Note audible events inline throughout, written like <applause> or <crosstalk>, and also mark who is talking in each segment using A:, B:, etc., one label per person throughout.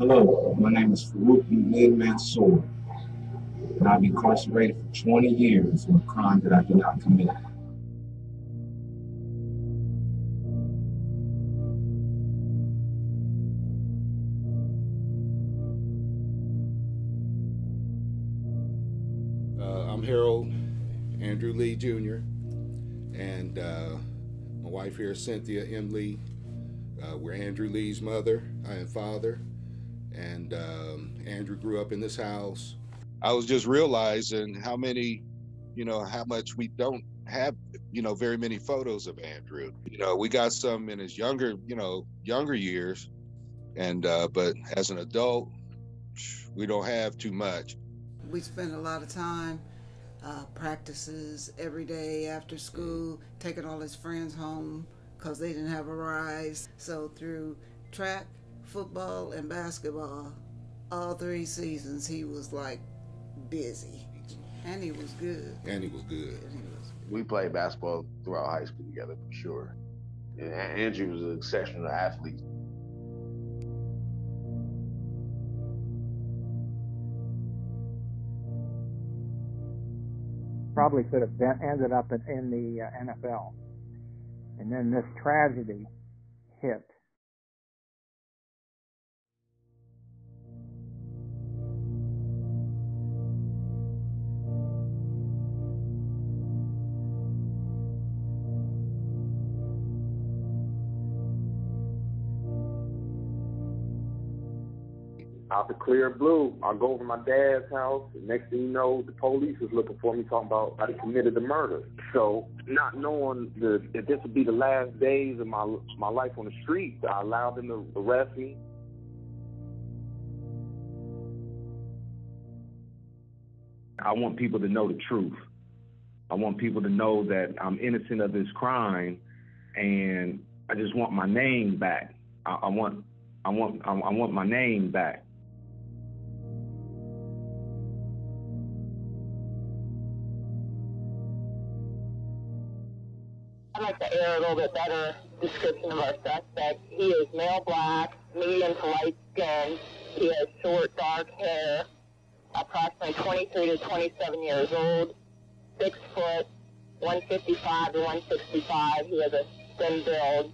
A: Hello, my name is Faarooq Bin Mansour, and I've been incarcerated for 20 years for a crime that I did not commit.
B: Uh, I'm Harold Andrew Lee Jr. and uh, my wife here is Cynthia M. Lee. Uh, we're Andrew Lee's mother and father, and um, Andrew grew up in this house. I was just realizing how many, you know, how much we don't have, you know, very many photos of Andrew. You know, we got some in his younger, you know, younger years, and uh, but as an adult, we don't have too much.
C: We spent a lot of time uh, practices every day after school, taking all his friends home because they didn't have a rise. So through track, football, and basketball, all three seasons he was like busy, and he was good.
B: And he was good.
C: And he was
D: We played basketball throughout high school together for sure. And Andrew was an exceptional athlete.
E: probably could have been, ended up in, in the uh, NFL. And then this tragedy hit.
F: Out the clear blue. I go over my dad's house. The next thing you know, the police is looking for me, talking about I committed the murder. So, not knowing that this would be the last days of my my life on the street, I allowed them to arrest me.
A: I want people to know the truth. I want people to know that I'm innocent of this crime, and I just want my name back. I, I want, I want, I, I want my name back.
G: I'd like to air a little bit better description of our suspect. He is male black, medium to light skin. He has short dark hair, approximately 23 to 27 years old, six foot, 155 to 165. He has a thin build.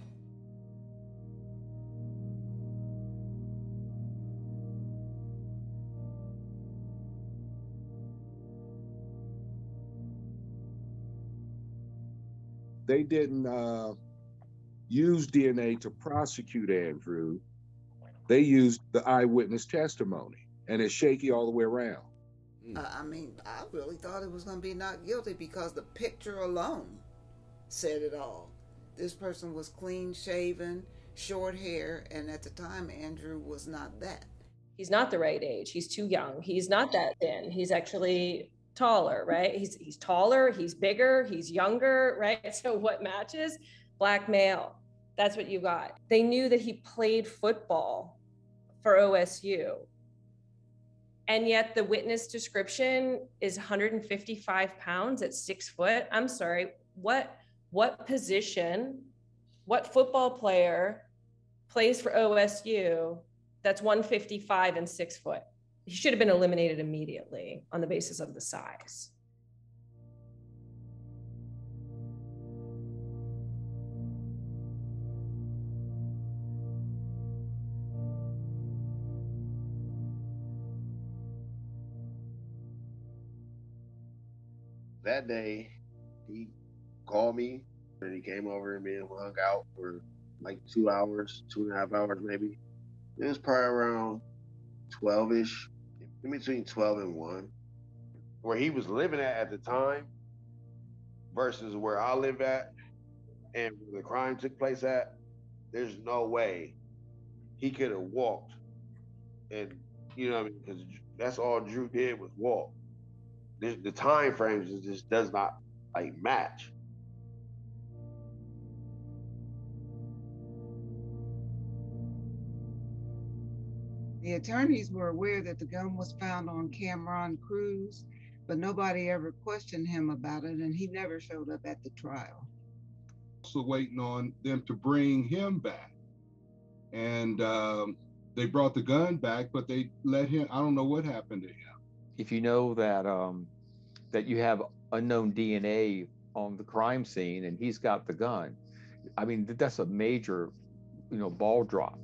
B: They didn't uh, use DNA to prosecute Andrew. They used the eyewitness testimony, and it's shaky all the way around.
C: Uh, I mean, I really thought it was going to be not guilty because the picture alone said it all. This person was clean shaven, short hair, and at the time, Andrew was not that.
H: He's not the right age. He's too young. He's not that thin. He's actually taller, right? He's he's taller, he's bigger, he's younger, right? <laughs> So what matches? Black male. That's what you got. They knew that he played football for OSU. And yet the witness description is 155 pounds at six foot. I'm sorry, what what position, what football player plays for OSU that's 155 and six foot? He should have been eliminated immediately on the basis of the size.
D: That day, he called me and he came over and me and hung out for like two hours, two and a half hours maybe. It was probably around 12 ish, in between 12 and 1, where he was living at at the time versus where I live at and where the crime took place at, there's no way he could have walked. And, you know, I mean? Because that's all Drew did was walk. The, the time frames just does not like match.
C: The attorneys were aware that the gun was found on Cameron Cruz, but nobody ever questioned him about it, and he never showed up at the trial.
B: Also waiting on them to bring him back, and um, they brought the gun back, but they let him. I don't know what happened to him.
I: If you know that um, that you have unknown DNA on the crime scene and he's got the gun, I mean that's a major, you know, ball drop.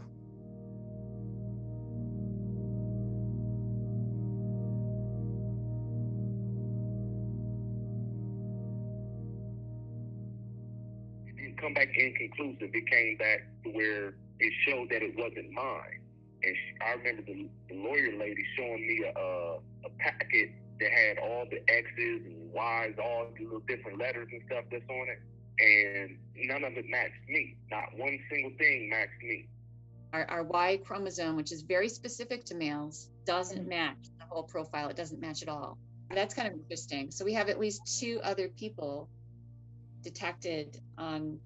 F: Come back inconclusive. It came back to where it showed that it wasn't mine. And she, I remember the, the lawyer lady showing me a, a, a packet that had all the X's and Y's, all the little different letters and stuff that's on it. And none of it matched me. Not one single thing matched me.
J: Our, our Y chromosome, which is very specific to males, doesn't mm-hmm. match the whole profile. It doesn't match at all. That's kind of interesting. So we have at least two other people detected on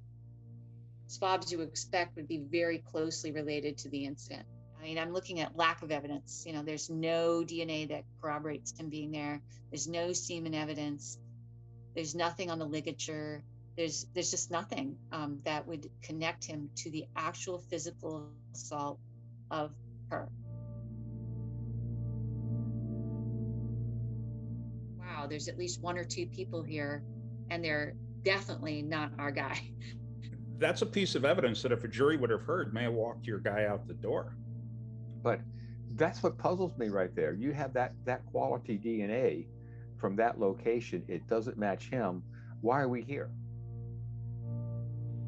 J: swabs you expect would be very closely related to the incident. I mean, I'm looking at lack of evidence. You know, there's no DNA that corroborates him being there. There's no semen evidence. There's nothing on the ligature. There's there's just nothing um, that would connect him to the actual physical assault of her. Wow, there's at least one or two people here, and they're definitely not our guy. <laughs>
K: That's a piece of evidence that if a jury would have heard, may have walked your guy out the door.
I: But that's what puzzles me right there. You have that that quality DNA from that location. It doesn't match him. Why are we here?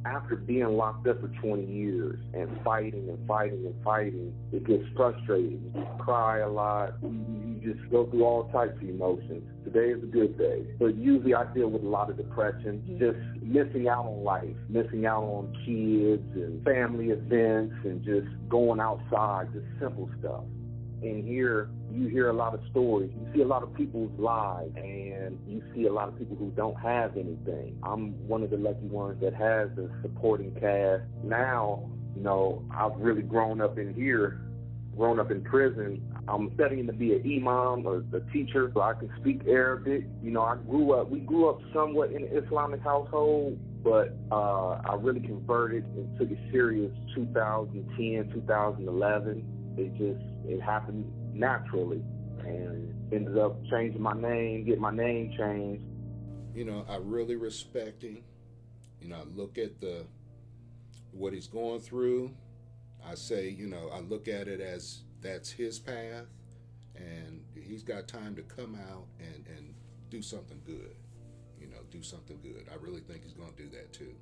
F: After being locked up for 20 years and fighting and fighting and fighting, it gets frustrating. You cry a lot. You, you just go through all types of emotions. Today is a good day. But usually I deal with a lot of depression, mm-hmm. just missing out on life, missing out on kids and family events and just going outside, just simple stuff. And here, you hear a lot of stories. You see a lot of people's lives, and you see a lot of people who don't have anything. I'm one of the lucky ones that has a supporting cast. Now, you know, I've really grown up in here, grown up in prison. I'm studying to be an imam or a teacher, so I can speak Arabic. You know, I grew up, we grew up somewhat in an Islamic household, but uh, I really converted and took it serious 2010, 2011. It just, it happened naturally and ended up changing my name, get my name changed.
B: You know, I really respect him. You know, I look at the what he's going through. I say, you know, I look at it as that's his path and he's got time to come out and, and do something good. You know, do something good. I really think he's going to do that too.